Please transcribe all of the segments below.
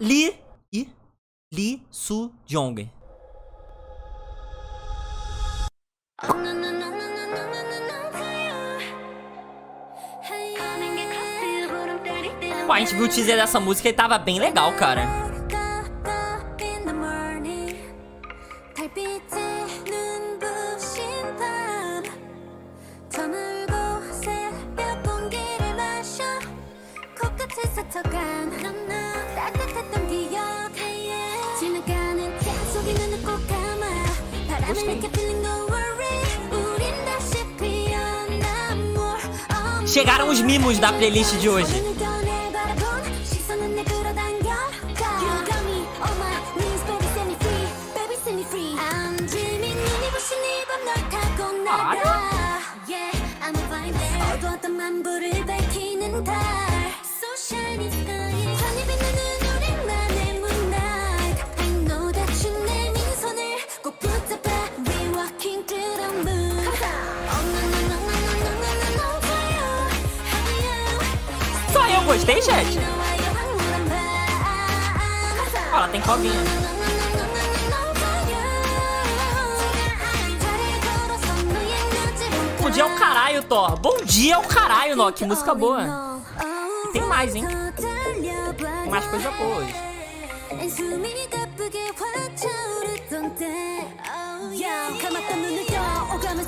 Lee... Ih? Lee Su Jong. Pô, a gente viu o teaser dessa música e tava bem legal, cara. Chegaram os mimos da playlist de hoje. Só eu gostei, gente. Ó, ela tem covinha. Bom dia é o caralho, Thor. Bom dia é o caralho, Nó. Que música boa. E tem mais, hein? Tem mais coisa boa hoje.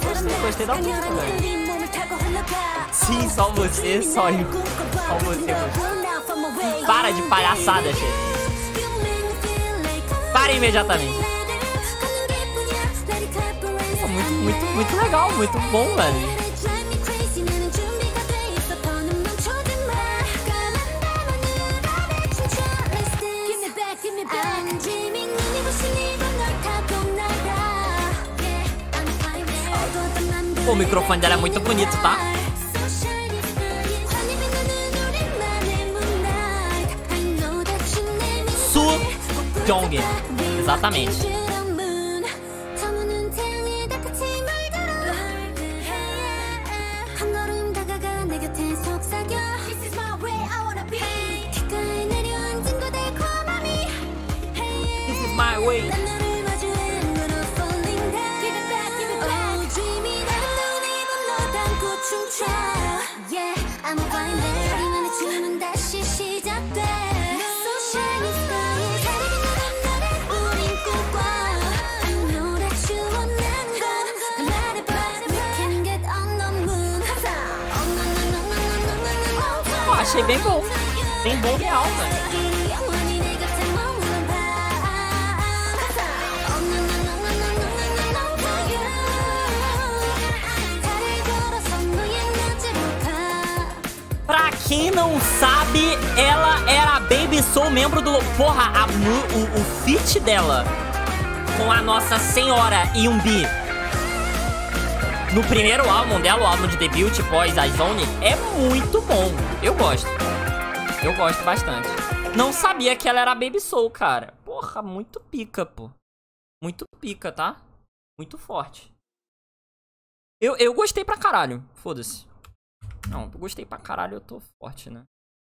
Gostei, gostei da música, velho. Sim, só você, só eu. Só você, gostei. Para de palhaçada, chefe. Para imediatamente. Muito, muito, muito legal, muito bom, velho. O microfone dela é muito bonito, tá? Su Jong. Exatamente. This is my way. Pô, achei bem bom. Bem bom real, velho. Quem não sabe, ela era a Baby Soul, membro do... Porra, a o, o feat dela com a Nossa Senhora Yumbi no primeiro álbum dela, o álbum de debut, pós a Zone, é muito bom. Eu gosto. Eu gosto bastante. Não sabia que ela era Baby Soul, cara. Porra, muito pica, pô. Muito pica, tá? Muito forte. Eu, eu gostei pra caralho. Foda-se. Não, gostei pra caralho, eu tô forte, né?